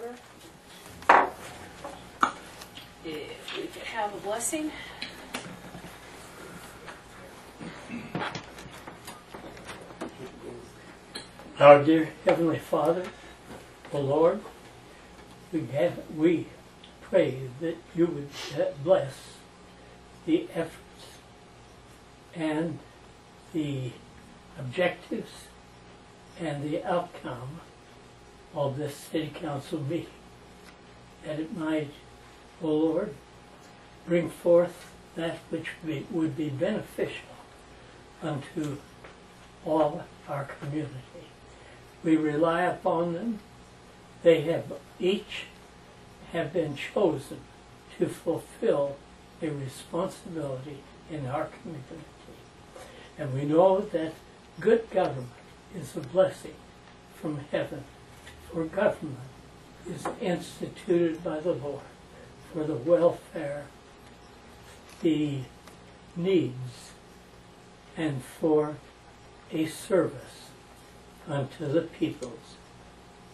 order. If we could have a blessing. Our dear Heavenly Father, the Lord, we have, we pray that you would bless the efforts and the objectives and the outcome of this city council meeting. That it might, O Lord, bring forth that which be- would be beneficial unto all our community. We rely upon them. They have each have been chosen to fulfill a responsibility in our community. And we know that good government is a blessing from heaven, for government is instituted by the Lord for the welfare, the needs, and for a service unto the peoples,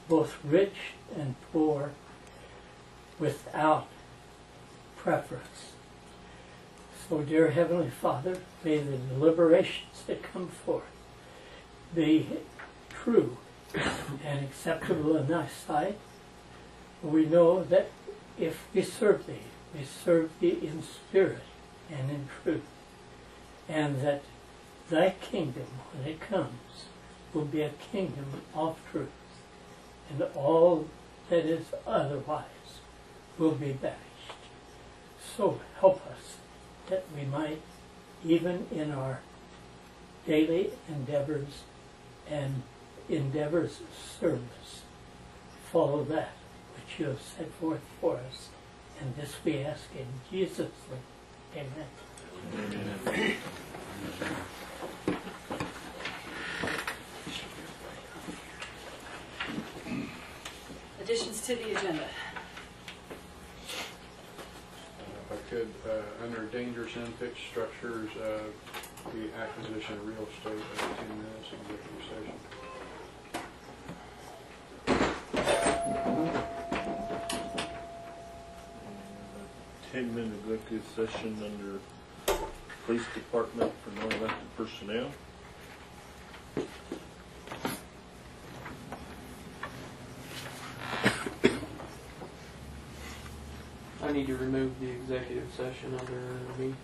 both rich and poor, without preference. So, dear Heavenly Father, may the deliberations that come forth be true and acceptable in thy sight. We know that if we serve thee, we serve thee in spirit and in truth, and that thy kingdom, when it comes, will be a kingdom of truth, and all that is otherwise will be banished. So help us that we might, even in our daily endeavors and endeavors of service, follow that which you have set forth for us. And this we ask in Jesus' name. Amen. Additions to the agenda. If I could, uh, under dangerous and unfixed structures, uh, the acquisition of real estate, uh, ten minutes in executive session. Ten minute executive session under police department for non-elected personnel. I need to remove the executive session under me.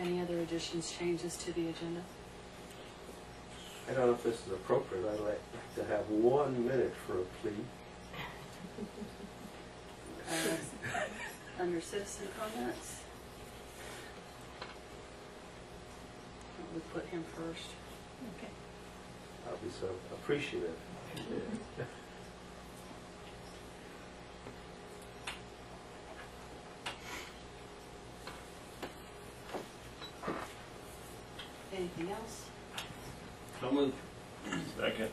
Any other additions, changes to the agenda? I don't know if this is appropriate, I'd like to have one minute for a plea. Uh, Under citizen comments? We put him first. Okay. I'll be so appreciative. Anything else? So moved. Second.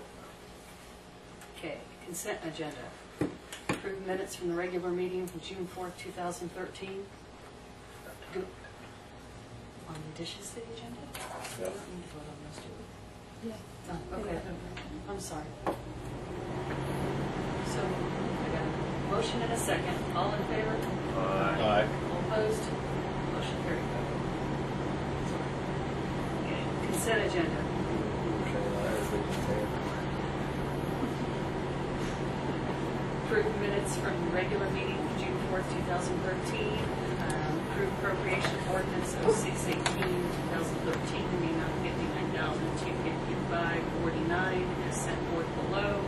Okay, consent agenda. Approved minutes from the regular meeting from June fourth, two thousand thirteen. On the additions to the agenda? We don't need to vote on those, do we? Yeah. Okay, I'm sorry. So, I got a motion and a second. All in favor? Aye. All opposed? Motion carried. Okay, Consent agenda. Approved minutes from the regular meeting of June fourth, two thousand thirteen. Um, approved appropriation ordinance of six eighteen, two thousand thirteen, in the amount of fifty-nine thousand, two fifty-five, forty-nine, as set forth below.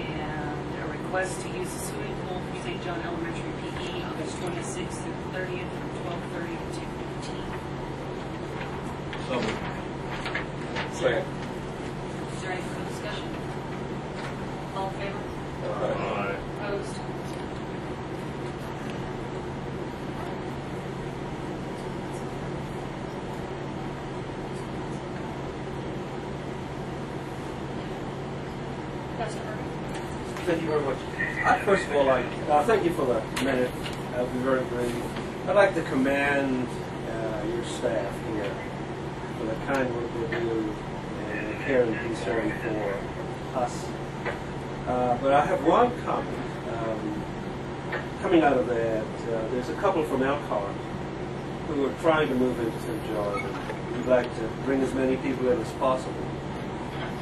And a request to use the swimming pool for St. John Elementary PE, August twenty-sixth through thirtieth, from twelve-thirty to two fifteen. So moved. Second. Is there any further discussion? All in favor? Aye. Opposed? Councilor Murphy? Thank you very much. I- First of all, I, uh, thank you for the minute, I'll be very brief. I'd like to commend uh, your staff here for the kind work they do and the care and concern for us. Uh, but I have one comment. Um, coming out of that, uh, there's a couple from Elkhart who are trying to move into St. George. We'd like to bring as many people in as possible.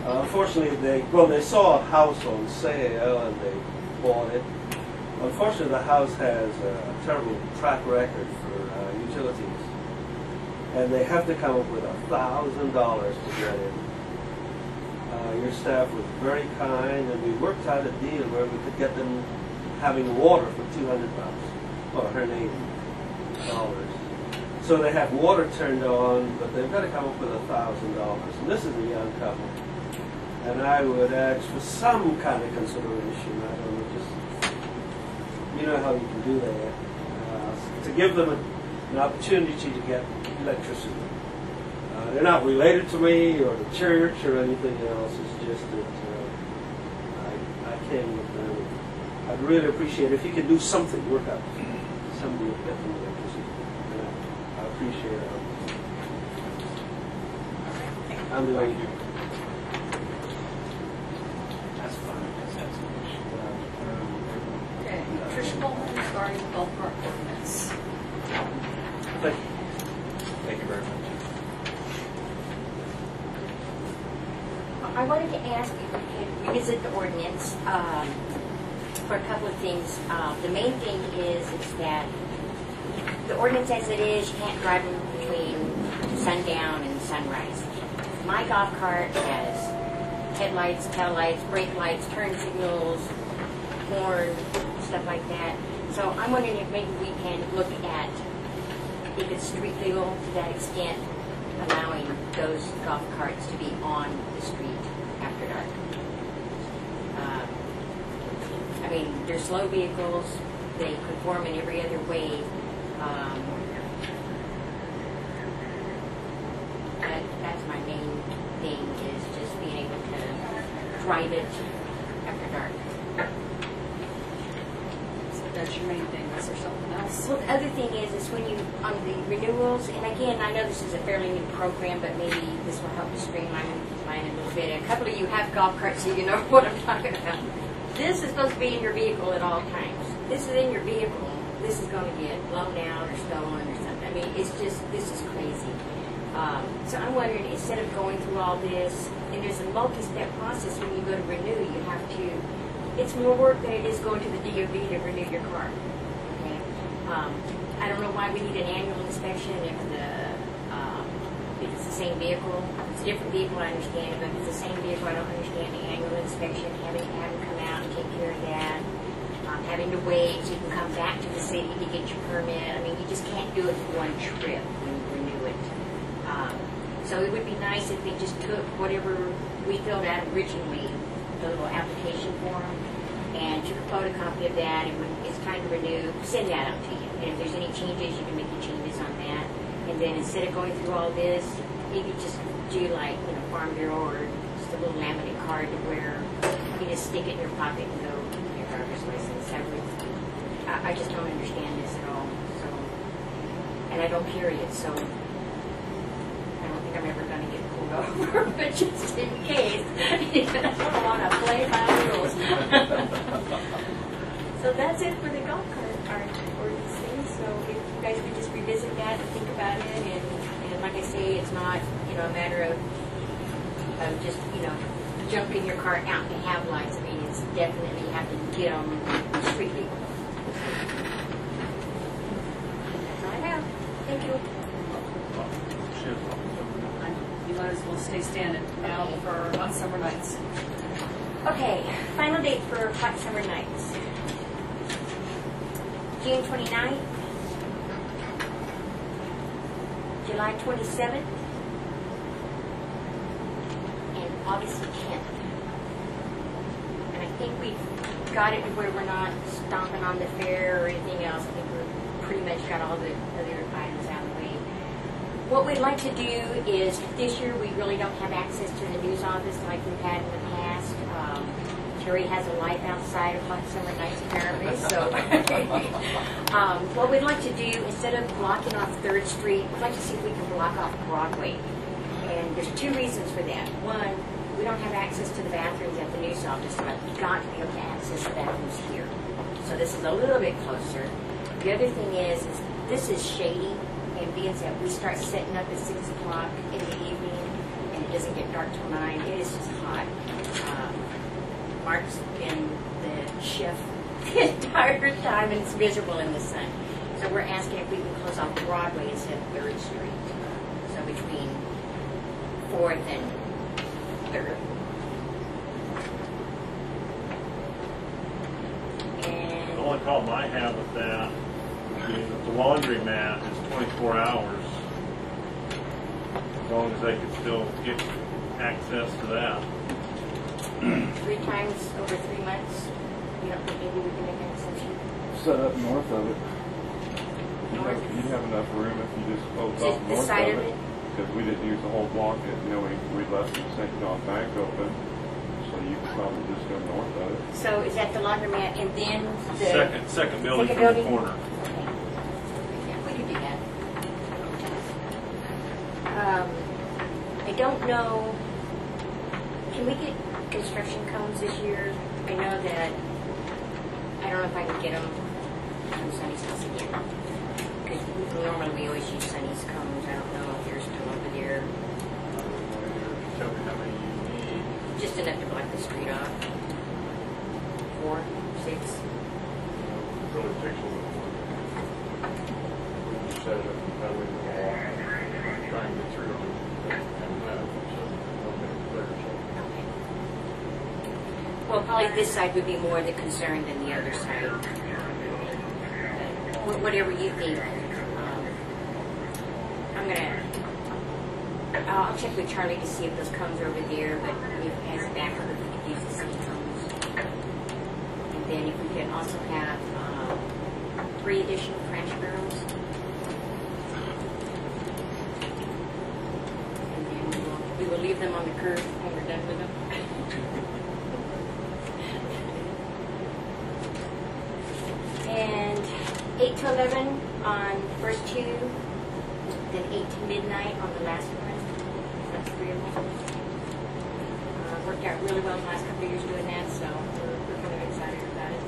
Uh, unfortunately, they well, they saw a house on sale and they bought it. Unfortunately, the house has a terrible track record for uh, utilities, and they have to come up with a thousand dollars to get in. Uh, your staff was very kind, and we worked out a deal where we could get them having water for two hundred bucks, or hundred eighty dollars. So they have water turned on, but they've got to come up with a thousand dollars. And this is a young couple. And I would ask for some kind of consideration. I don't know, just you know how you can do that. Uh, to give them a, an opportunity to get electricity. Uh, they're not related to me or the church or anything else. It's just that uh, I, I came with them. I'd really appreciate it if you could do something, work out somebody would get them electricity. I, I appreciate it. I'm doing you. That's fine. Okay, Tricia regarding the golf cart ordinance. Thank you. Thank you very much. I wanted to ask if we could revisit the ordinance um, for a couple of things. Uh, The main thing is, is that the ordinance as it is, you can't drive them between sundown and sunrise. My golf cart has headlights, tail lights, brake lights, turn signals, horn, stuff like that. So I'm wondering if maybe we can look at if it's street legal to that extent, allowing those golf carts to be on the street after dark. Uh, I mean, they're slow vehicles, they conform in every other way. Um, That, that's my main thing, is just being able to drive it after dark. So that's your main thing, is there something else? Well, the other thing is, is when you, on the renewals, and again, I know this is a fairly new program, but maybe this will help to streamline mine a little bit. A couple of you have golf carts, so you know what I'm talking about. This is supposed to be in your vehicle at all times. This is in your vehicle. This is going to get blown out or stolen or something. I mean, it's just, this is crazy. Um, so I'm wondering, instead of going through all this, and there's a multi-step process when you go to renew, you have to, it's more work than it is going to the DOV to renew your car. Okay? Um, I don't know why we need an annual inspection if the, um, if it's the same vehicle. It's a different vehicle, I understand, but if it's the same vehicle, I don't understand the annual inspection, having, having come out and take care of that. Um, having to wait so you can come back to the city to get your permit. I mean, you just can't do it for one trip when you renew it. Um, so it would be nice if they just took whatever we filled out originally, the little application form, and took a photocopy of that, and when it's time to renew, send that out to you. And if there's any changes, you can make the changes on that. And then instead of going through all this, maybe just do like, you know, Farm Bureau or just a little laminate card to where you just stick it in your pocket and go, your driver's license. I would, I, I just don't understand this at all, so. And I don't it, so I don't think I'm ever gonna get pulled over, but just in case, I don't wanna play by the rules. So that's it for the golf cart, art ordinance thing, so if you guys could just revisit that and think about it, and, and like I say, it's not, you know, a matter of, of just, you know, jumping your cart out to have lights, I mean, it's definitely you have to get them street legal. That's all I have, thank you. You might stand stay now for hot summer nights. Okay, final date for hot summer nights. June 29th, July 27th, and August 10th. And I think we've got it where we're not stomping on the fair or anything else. I think we've pretty much got all the other items out. What we'd like to do is, this year, we really don't have access to the news office like we've had in the past. Um, Terry has a life outside of hot summer nights apparently, so. um, what we'd like to do, instead of blocking off Third Street, we'd like to see if we can block off Broadway. And there's two reasons for that. One, we don't have access to the bathrooms at the news office, but we've got to be able to access the bathrooms here. So this is a little bit closer. The other thing is, is this is shady, being that we start setting up at six o'clock in the evening, and it doesn't get dark till nine, it is just hot. Um, Mark's been the chef the entire time, and it's miserable in the sun. So we're asking if we can close off Broadway instead of Third Street. So between Fourth and Third. The only problem I have with that is that the laundromat is twenty-four hours. As long as they can still get access to that. three times over three months, you don't think maybe we can make an exception? set up north of it. You'd have, you'd have enough room if you just closed Just off this north side of of it. it? Because we didn't use the whole block, it, you know, we, we left the St. John Bank open, so you could probably just go north of it. So is that the laundromat and then the? Second, second building Second from the building? corner. Okay. Yeah, we could do that. Um, I don't know, can we get construction cones this year? I know that, I don't know if I can get them from Sunny's house again. Because normally we always use Sunny's cones, I don't know if they're still over there, just enough to block the street off. Four, six, Really takes a little set it up we can walk, try and get through on and that, so we'll make it clear, so. Okay. Well, probably this side would be more the concern than the other side. Wh- Whatever you think. Um, I'm gonna, I'll I'll check with Charlie to see if those cones are over there, but if as a backup, if we could use the city cones. And then if we could also have, um, three additional trash barrels. And then we will, we will leave them on the curb when we're done with them. 11 on the first two, then 8 to midnight on the last one. That's three of them. Uh, worked out really well the last couple of years doing that, so we're, we're kind of excited about it.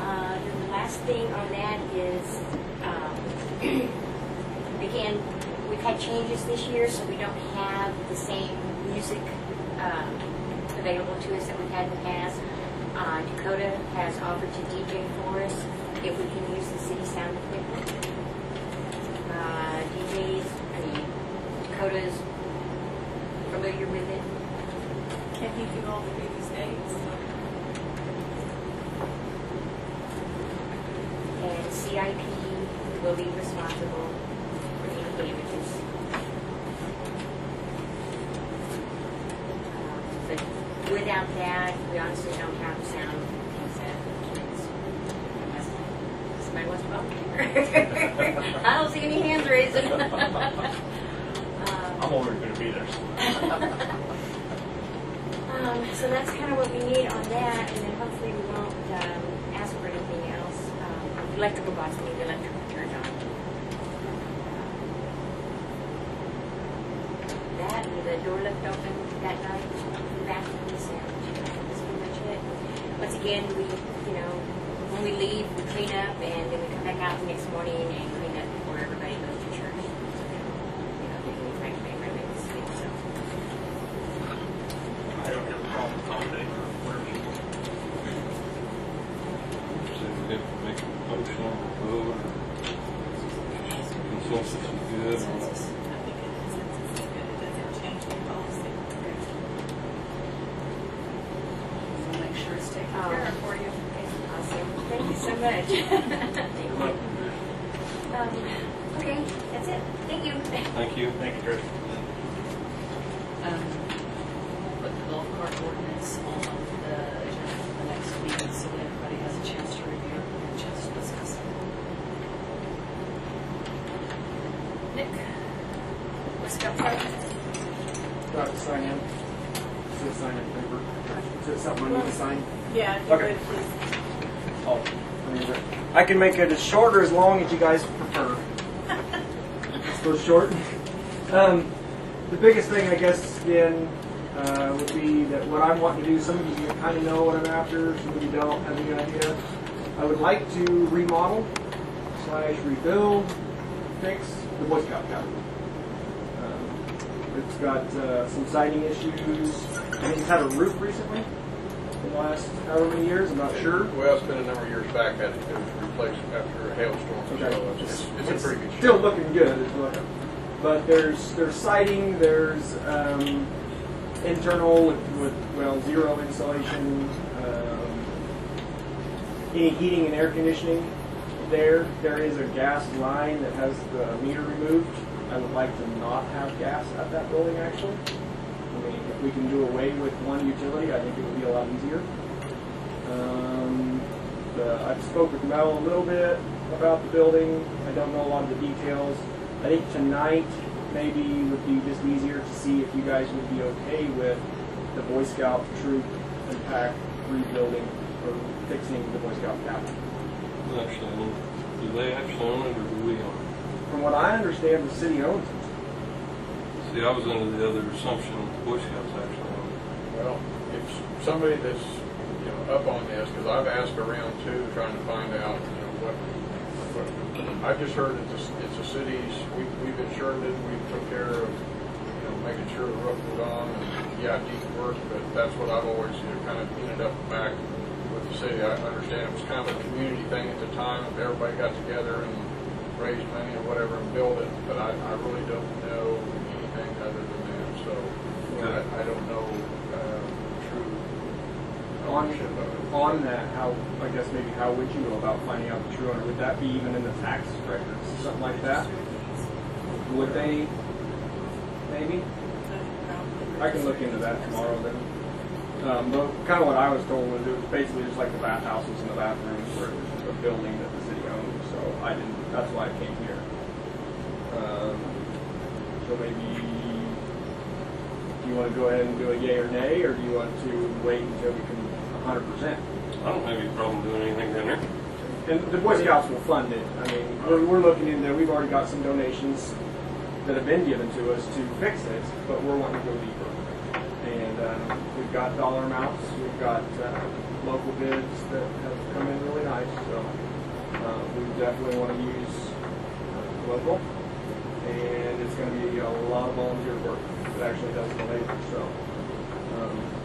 Uh, the last thing on that is, um, again, we've had changes this year, so we don't have the same music um, available to us that we've had in the past. Uh, Dakota has offered to DJ for us if we can use the city sound equipment. Uh, DJs, I mean, Dakota's familiar with it. Can he do all three of these days? and CIP will be responsible for any damages. Um, But without that, we honestly don't have sound consent unless somebody wants to volunteer. I don't see any hands raised. Um, I'm only gonna be there. um, so that's kind of what we need on that, and then hopefully we won't um, ask for anything else. Um, electrical box, we need the electrical turned on. That, and the door left open that night, bathrooms, and that's pretty much it. Once again, we, you know, when we leave, we clean up, and then we come back out the next morning and clean up before everybody goes to church. You know, they can try to make really this week, so. I don't have a problem with holiday or whatever you want. So we have to make a motion on the vote or consensus is good or Consensus. I think it is. Consensus is good. It doesn't change the policy. So make sure it's taken Oh. care of for you. Awesome. Thank you so much. Thank you. Um, okay, that's it. Thank you. Thank you. Thank you, Chris. Um, put the golf cart ordinance on the agenda for the next meeting so that everybody has a chance to review it and a chance to discuss it. Nick? What's got Do I have to sign in? Is it sign in paper? Is it something I need to sign? Yeah, you Okay. would, Oh, I I can make it as short or as long as you guys prefer. Short. Um, the biggest thing, I guess, again, uh, would be that what I'm wanting to do, some of you kind of know what I'm after, some of you don't have any idea. I would like to remodel slash rebuild, fix the Boy Scout cabin. Um, it's got uh, some siding issues. I think it's had a roof recently in the last however many years, I'm not sure. Well, it's been a number of years back, that it was replaced after a hailstorm, Okay. so it's, it's in pretty good shape. Still looking good. But there's there's siding, there's um, internal with, with well zero insulation, um, any heating and air conditioning. There, there is a gas line that has the meter removed. I would like to not have gas at that building. Actually, If we can do away with one utility, I think it would be a lot easier. Um, the, I've spoke with Mel a little bit about the building. I don't know a lot of the details. I think tonight maybe would be just easier to see if you guys would be okay with the Boy Scout troop and pack rebuilding or fixing the Boy Scout cabin. Actually? Do they actually own it or do we own it? From what I understand, the city owns it. See, I was under the other assumption that the Boy Scouts actually. Well, if somebody that's, you know, up on this, because I've asked around too, trying to find out, you know, what, what, I've just heard that this, it's a city's, we, we've insured it, we took care of, you know, making sure the roof was on, and yeah, it needs work, but that's what I've always, you know, kind of ended up back with the city. I understand it was kind of a community thing at the time, everybody got together and raised money or whatever and built it, but I, I really don't know anything other than that, so I, don't know, uh, true On, ownership of it. on that, how, I guess maybe how would you go about finding out the true owner? Would that be even in the tax records, something like that? Would they, maybe? I can look into that tomorrow then. Um, but kind of what I was told was it was basically just like the bathhouses and the bathrooms where it was just a building that the city owned, so I didn't, that's why I came here. Um, so maybe, you want to go ahead and do a yay or nay, or do you want to wait until we can hundred percent? I don't have any problem doing anything down there. And the Boy Scouts will fund it. I mean, we're, we're looking into, we've already got some donations that have been given to us to fix it, but we're wanting to go deeper. And uh, we've got dollar amounts, we've got uh, local bids that have come in really nice, so uh, we definitely want to use uh, local. And it's going to be a lot of volunteer work that actually does the labor, so. Um,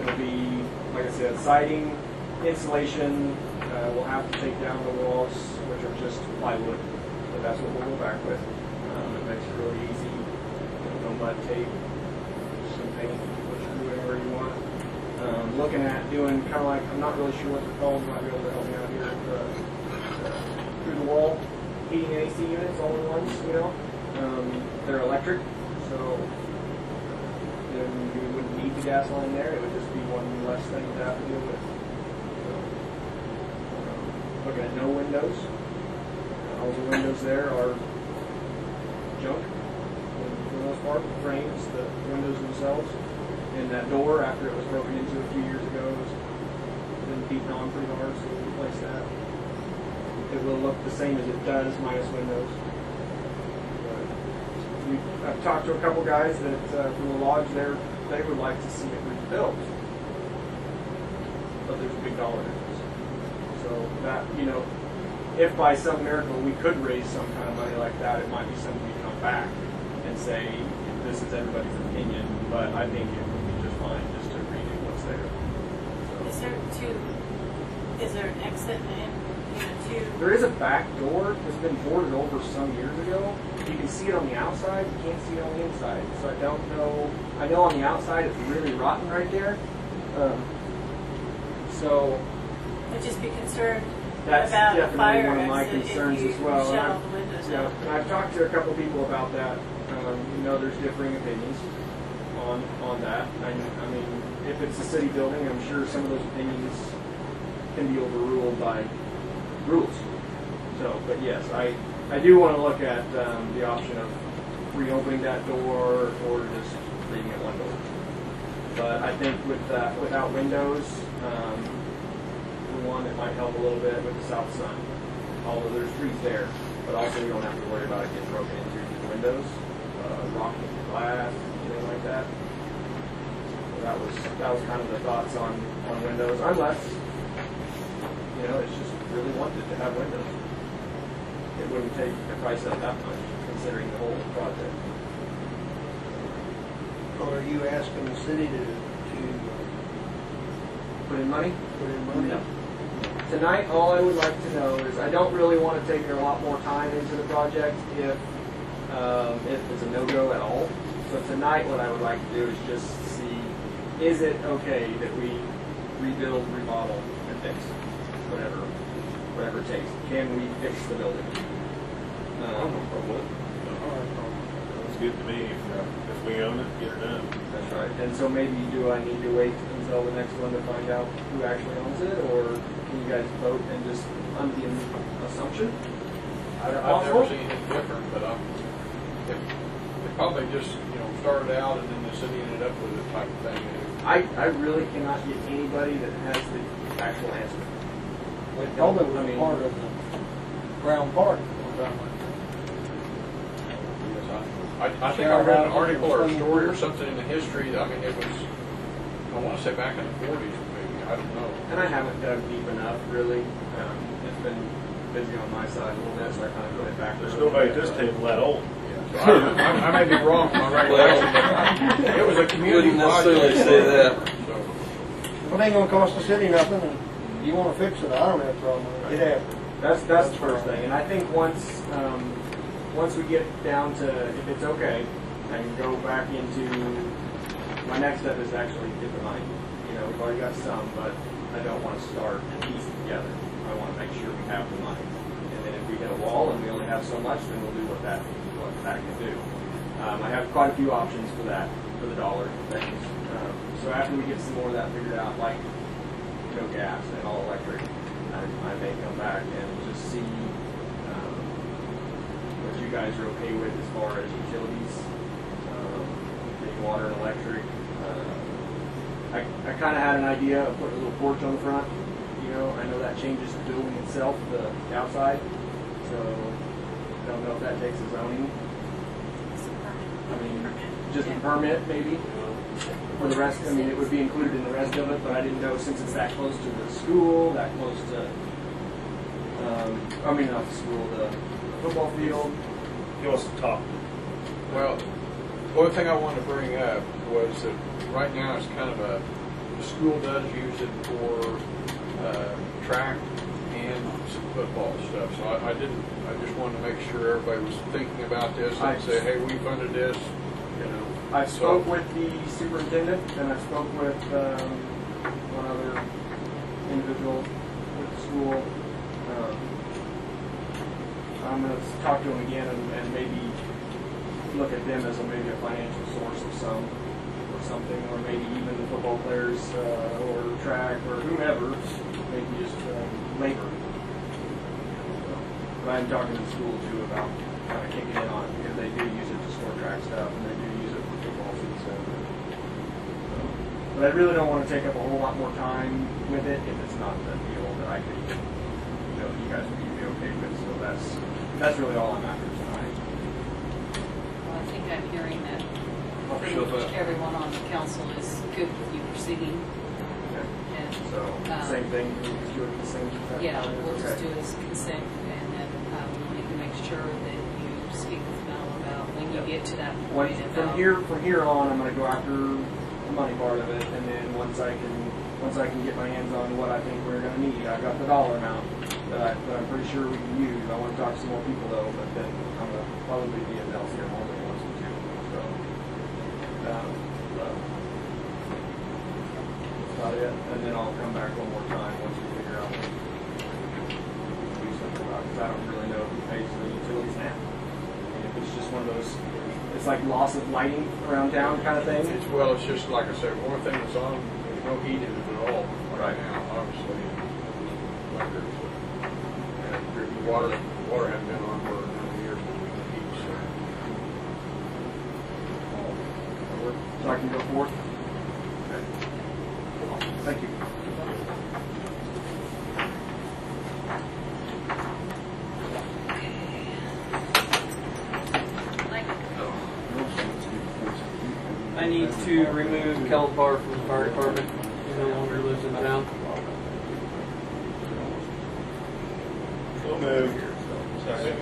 It'll be, like I said, siding, insulation, uh, we'll have to take down the walls, which are just plywood, but that's what we'll go back with. Um, it makes it really easy, no mud tape, some paint, whatever you want. Um, looking at doing kind of like, I'm not really sure what they're might be able to help me out here, the through the wall heating and AC units, all in ones, you know? Um, they're electric, so then we wouldn't the gas line there. It would just be one less thing to have to deal with. So, no windows. All the windows there are junk for the most part. the Frames, the windows themselves, and that door after it was broken into a few years ago has been beaten on pretty hard, so we'll replace that. It will look the same as it does minus windows. But we, I've talked to a couple guys that uh, from the lodge there, they would like to see it rebuilt. But there's a big dollar difference. So that, you know, if by some miracle we could raise some kind of money like that, it might be something we come back and say, this is everybody's opinion, but I think it would be just fine just to redo what's there. Is So, there two, is there an exit you know, two? there is a back door that's been boarded over some years ago. You can see it on the outside, you can't see it on the inside. So I don't know. I know on the outside it's really rotten right there. Um, so Would just be concerned that's about definitely fire one of my concerns as well. And I've- yeah, and I've talked to a couple people about that. Um, you know, there's differing opinions on on that. I, I mean, if it's a city building, I'm sure some of those opinions can be overruled by rules. So, but yes, I I do want to look at um, the option of reopening that door or just leaving it one door. But I think with that, without windows, um, one, it might help a little bit with the south sun. Although there's trees there, but also you don't have to worry about it getting broken into the windows. uh, rocking glass, anything like that. So that was that was kind of the thoughts on on windows, unless you know it's just really wanted to have windows. It wouldn't take the price up that much, considering the whole project. Or are you asking the city to, to Put in money. put in money? No. Tonight, all I would like to know is, I don't really want to take a lot more time into the project if, um, if it's a no-go at all. So tonight, what I would like to do is just see, is it okay that we rebuild, remodel, and fix, whatever, whatever it takes? Can we fix the building? Um, It's good to me. If, uh, if we own it, get it done. That's right. And so maybe do I need to wait until the next one to find out who actually owns it, or can you guys vote and just under the assumption? I- I've never seen anything different, but I'm, it, it probably just, you know, started out and then the city ended up with it type of thing. I, I really cannot get anybody that has the actual answer. It probably I mean- part of the Brown Park. I, I think I read an article or a story or something in the history, I mean, it was, I wanna say back in the forties maybe, I don't know. And I haven't dug deep enough, really. Um, it's been busy on my side a little bit, so I kind of put it back. There's nobody at this table that old. So I, I I may be wrong, my recollection, but it was a community Wouldn't project. necessarily say that. So, Well, it ain't gonna cost the city nothing, and you wanna fix it, I don't have a problem with it. Get after it. That's that's the first thing, and I think once um, once we get down to if it's okay, I can go back into my next step is actually get the money. You know, we've already got some, but I don't want to start and piece it together. I want to make sure we have the money, and then if we hit a wall and we only have so much, then we'll do what that what that can do. Um, I have quite a few options for that for the dollar things. Um, so after we get some more of that figured out, like no gas and all electric, I, I may come back and just see um, what you guys are okay with as far as utilities, um, being water and electric. Uh, I, I kind of had an idea of putting a little porch on the front. You know, I know that changes the building itself, the, the outside. So I don't know if that takes a zoning. I mean, just a permit maybe. For the rest, I mean, it would be included in the rest of it, but I didn't know since it's that close to the school, that close to, um, I mean, not the school, the football field. He wants to talk. Well, one thing I wanted to bring up was that right now it's kind of a, the school does use it for, uh, track and some football stuff. So I, I didn't, I just wanted to make sure everybody was thinking about this I- and say, hey, we funded this, you know. I spoke with the superintendent, and I spoke with um, one other individual with the school. Um, I'm going to talk to him again and, and maybe look at them as a, maybe a financial source of some or something, or maybe even the football players uh, or track or whomever, maybe just um, labor. But I'm talking to the school too about kind of kicking in on because they do use it to store track stuff and they do use it for football season. But I really don't want to take up a whole lot more time with it if it's not the deal that I could, you know, you guys would be okay with. So that's that's really all I'm after tonight. Well, I think I'm hearing that pretty much everyone on the council is good with you proceeding. And, So um, same thing, we'll just do it the same. time? Yeah, we'll just do it as consent, and then um, we need to make sure that you speak with Mel about when you get to that point from here from here on, I'm going to go after money part of it, and then once I can once I can get my hands on what I think we're going to need, I've got the dollar amount that, I, that I'm pretty sure we can use. I want to talk to some more people though, but then I'm going to probably be at here more than once or two. So, um, so that's about it. And then I'll come back one more time once we figure out what to do something about because I don't really know who pays for the utilities now. And if it's just one of those, it's like loss of lighting around town kind of thing. It's, well, it's just like I said, one thing that's on, there's no heat in it at all right now, obviously. The uh, water, water hasn't been on for a number of years with the heat, so. So I can go forward. Thank you. Like, need to remove Kellen Barr from the fire department. He no longer lives in town. So moved. Second.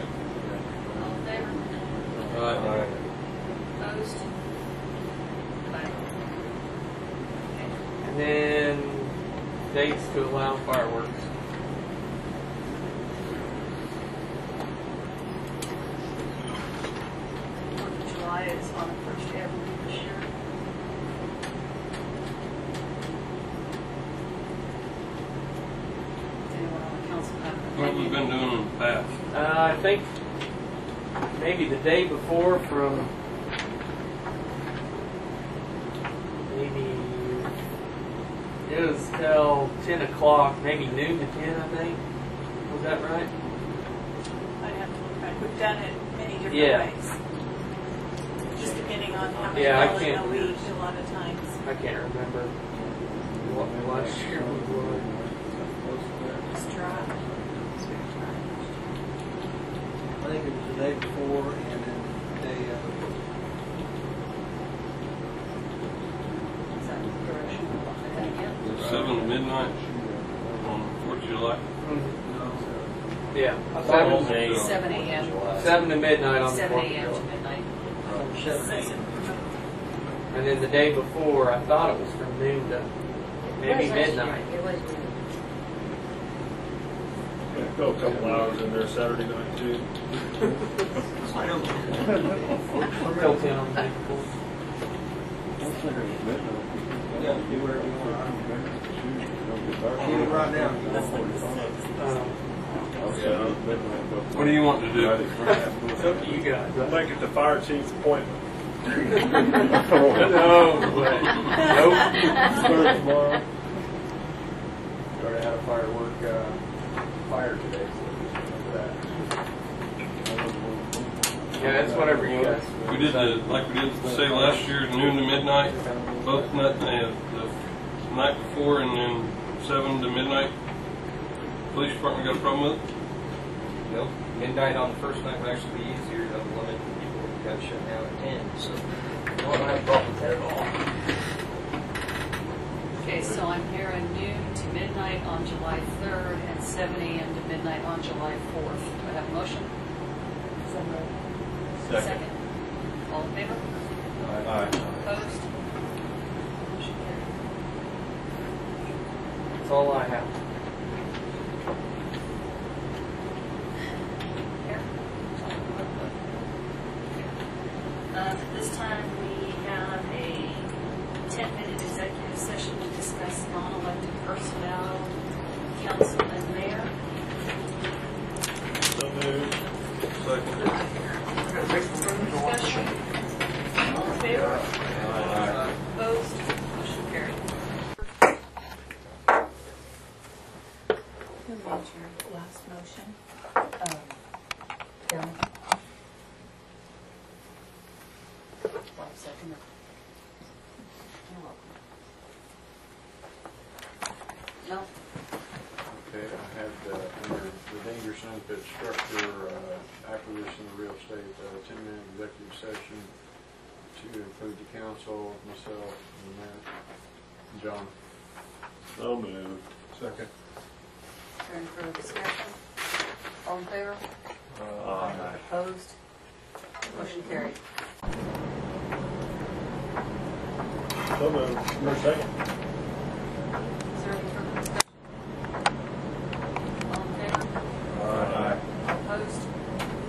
All in favor? Aye. Opposed? Five. Okay. And then dates to allow fireworks. Fourth of July is on First Avenue this year. Does anyone on the council have an What we've opinion? been doing in the past. Uh, I think maybe the day before from maybe it was till ten o'clock, maybe noon to ten, I think. Was that right? I'd have to look back. We've done it many different Yeah. ways. Just depending on how many Yeah, I people in can't- a week, a lot of times. I can't remember what last year was. Just dry. It's very dry. I think it was the day before 29th, on Fourth of July. Yeah, seven, Seven Seven AM, seven to midnight on the AM to midnight. And then the day before, I thought it was from noon to maybe midnight. It was midnight. Go a couple hours in there Saturday night too. I ten on the day before. Yeah. Get it right now. What do you want to do? It's up to you guys. I'll make it the fire chief's appointment. No way. Nope. Start tomorrow. Already had a firework, uh, fire today, so that. Yeah, it's whatever you guys. We did the, like we did say last year, noon to midnight, both night, uh, the night before and then seven to midnight. Police department got a problem with it? Nope. Midnight on the first night would actually be easier to limit people who got shut down at ten, so I don't have a problem with that at all. Okay, so I'm hearing noon to midnight on July 3rd and 7 AM to midnight on July 4th. Do I have a motion? Second. All in favor? Aye. Opposed? Motion carried. That's all I have. Here. Um, At this time, we have a 10-minute executive session to discuss non-elected personnel, council and mayor. So moved. Second. Discussion. All in favor? Opposed? Motion carried. Who made your last motion? One second. You're welcome. No? Okay, I had, uh, under the dangerous unfit structure, uh, acquisition of real estate, uh, ten-minute executive session to include the council, myself, and the mayor, John. So moved. Second. Any further discussion? All in favor? Aye. Opposed? Motion carried. So moved. No second. Is there any further discussion? All in favor? Aye. Opposed?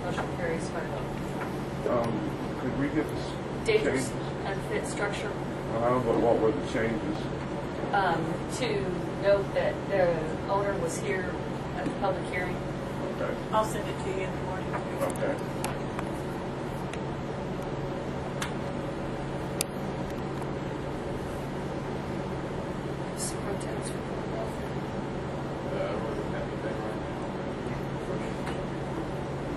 Motion carries five oh. Um, could we get this? Dangerous unfit structure, Uh, but what were the changes? um, to note that the owner was here at the public hearing. Okay, I'll send it to you in the morning. okay. Superintendent's report. Uh, we're looking at the thing right now.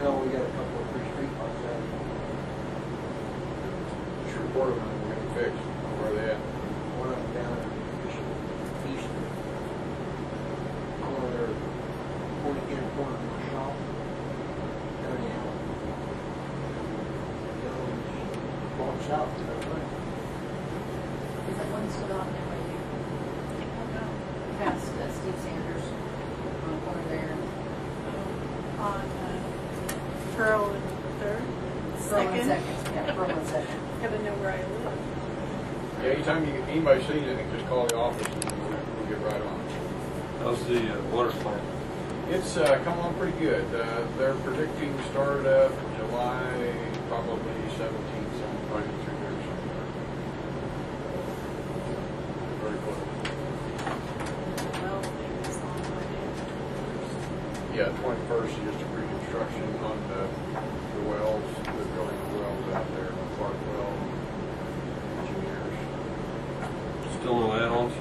No, we got a couple of free street lights out. Just report them, and we're gonna fix, where they at. One of them down at Bishop East. Corner there, forty in corner of my shop. Down the alley. The other one's walks out to the right. Is that one still out there right here? Past uh, Steve Sanders on the corner there. on uh, Pearl and Third. Pearl and Second, yeah, Pearl and Second. Gotta know where I live. Yeah, anytime you, anybody sees it, just call the office and we'll, we'll get right on it. How's the uh, water plant? It's uh, come along pretty good. Uh, they're predicting start up July, probably 17th, some right through there somewhere. Very close. Well, maybe it's on my day. Yeah, 21st is just a pre-construction on the, the wells, the drilling the wells out there, Clark Well, engineers. Still no add-ons?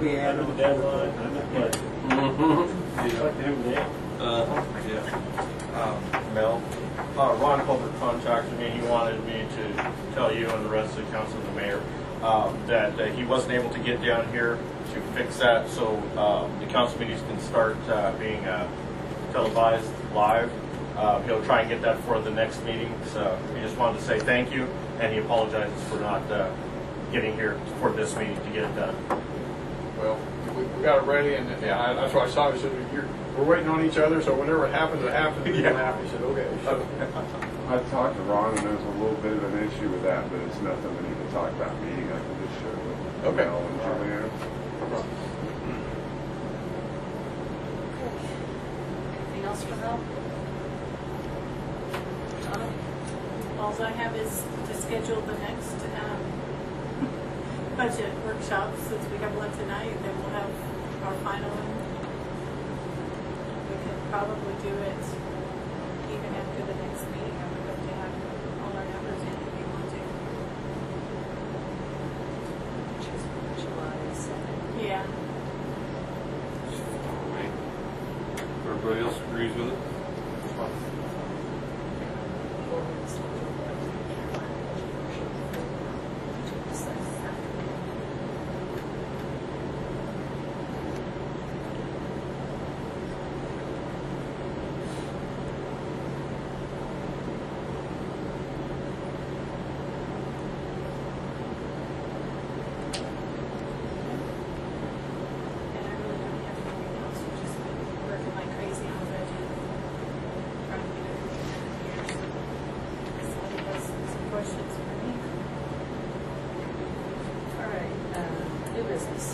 They'll be the deadline, under the budget. Mm-hmm. Like them now. Uh, yeah. uh, Mel. Uh, Ron Culbert contacted me. He wanted me to tell you and the rest of the council and the mayor um, that uh, he wasn't able to get down here to fix that, so um, the council meetings can start uh, being uh, televised live. Uh, he'll try and get that for the next meeting. So he just wanted to say thank you, and he apologizes for not uh, getting here for this meeting to get it done. Well, we, we got it ready, and yeah, I, that's why I saw. I said, You're, "We're waiting on each other, so whenever it happens, it happens." We're Yeah. gonna happen. He said, "Okay." So, I talked to Ron, and there's a little bit of an issue with that, but it's nothing we need to talk about meeting. I can just share with Okay. Mel and Joanne. Anything else for Mel? Donna? Alls I have is to schedule the next budget workshop, since we have one tonight, then we'll have our final one. We could probably do it even after the next meeting. I would hope to have all our numbers in if you want to. Which is July second. Yeah. Everybody else agrees with it? And I really don't have anything else, we're just working like crazy on the budget. Trying to get everything in here, so. If somebody has some questions for me. All right, uh, new business.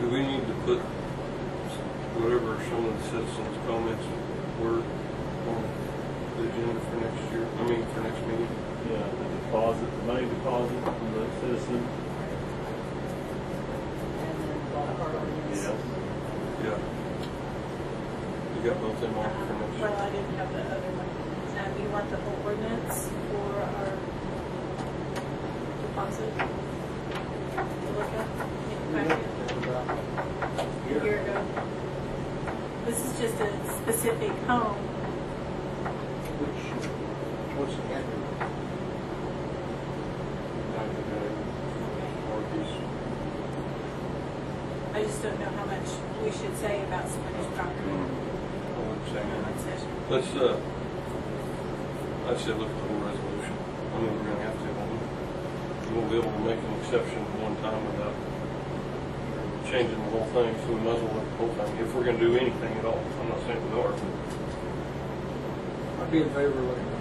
Do we need to put whatever some of the citizens' comments were on the agenda for next year, I mean, for next meeting? Yeah, the deposit, the money deposit from the citizen. And then the our ordinance. Yes. Yeah. You got both them on for next Well. I didn't have the other one. Um, you want the whole ordinance for our deposit to look at in your packet? A year ago. This is just specific home. Which, what's the address? I just don't know how much we should say about somebody's property. I would in no. one session. Let's, uh, I'd say look at the whole resolution. I mean, we're gonna have to, we? We won't be able to make an exception one time without changing the whole thing, so we might as well look the whole thing, if we're gonna do anything at all. I'm not saying we are, I'd be in favor of looking at